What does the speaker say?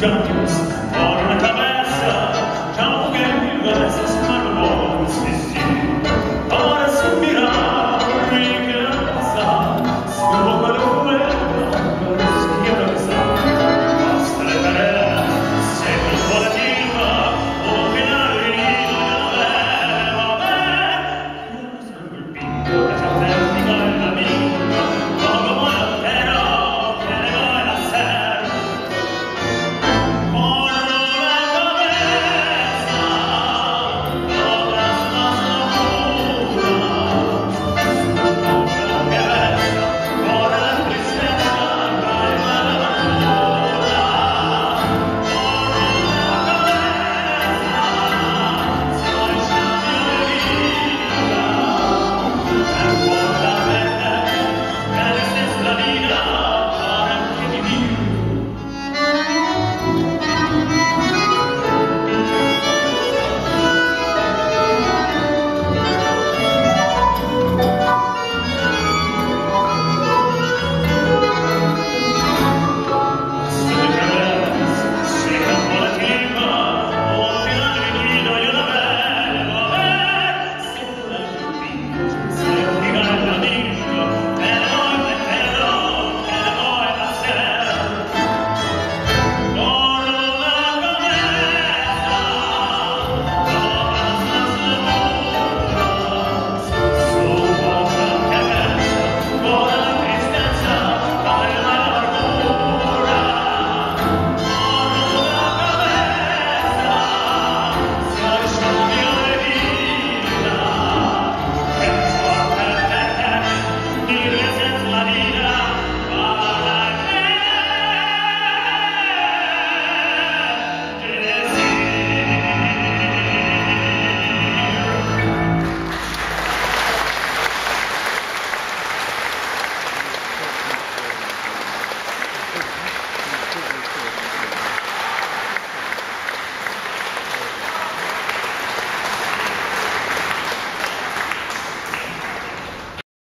Guns. deep